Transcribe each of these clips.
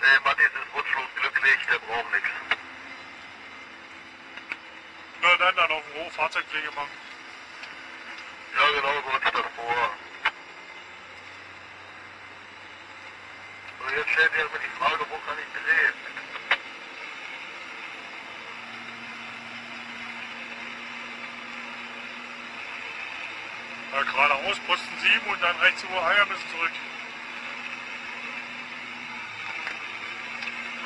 Nee, Matthias ist wunschlos glücklich, der braucht nichts. Na dann dann auf dem Hof Fahrzeugpflege machen. Ja, genau so hatte ich das vor. So, jetzt stellt sich erstmal die Frage, wo kann ich drehen? Ja, geradeaus, Posten 7 und dann rechts über Eier müssen zurück.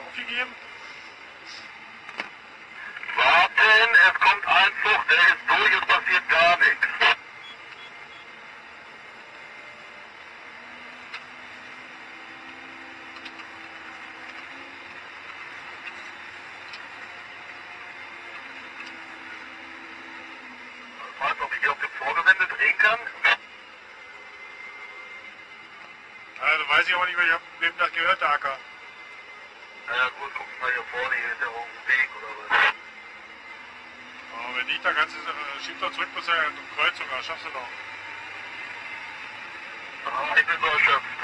aufgegeben? Warten, es kommt ein Zug, der ist durch, es passiert gar nichts. Ich weiß, ob ich auf dem Vorgewende drehen kann. Das weiß ich auch nicht, weil ich hab wem das gehört, der Acker. Na ja gut, guck mal hier vorne, hier ist ja auch ein Weg oder was. Aber wenn nicht, dann kannst du äh, schieb doch zurück bis zur Kreuzung, das schaffst du doch. Ah, ich bin so erschöpft.